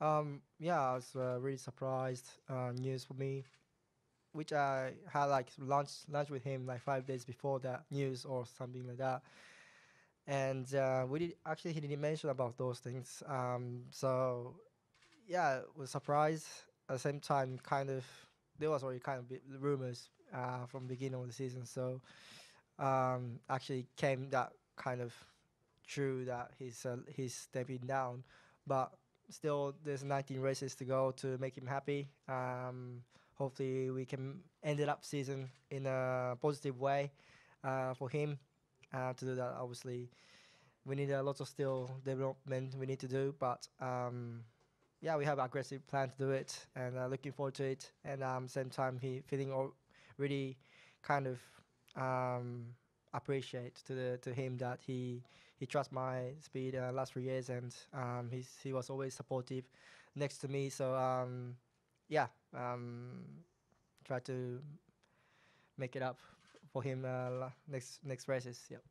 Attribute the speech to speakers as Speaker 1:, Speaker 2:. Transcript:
Speaker 1: Um, yeah, I was uh, really surprised uh, news for me, which I had like lunch lunch with him like five days before that news or something like that, and uh, we did actually he didn't mention about those things. Um, so yeah, was surprised at the same time. Kind of there was already kind of rumors uh, from the beginning of the season, so um, actually came that kind of true that he's uh, he's stepping down, but still there's 19 races to go to make him happy. Um, hopefully we can end it up season in a positive way uh, for him. Uh, to do that, obviously, we need a lot of still development we need to do, but um, yeah, we have aggressive plan to do it, and uh, looking forward to it. And um, same time, he feeling all really kind of um, appreciate to the to him that he he trusts my speed uh, last three years, and um, he's he was always supportive next to me. So um, yeah, um, try to make it up for him uh, next next races. Yep.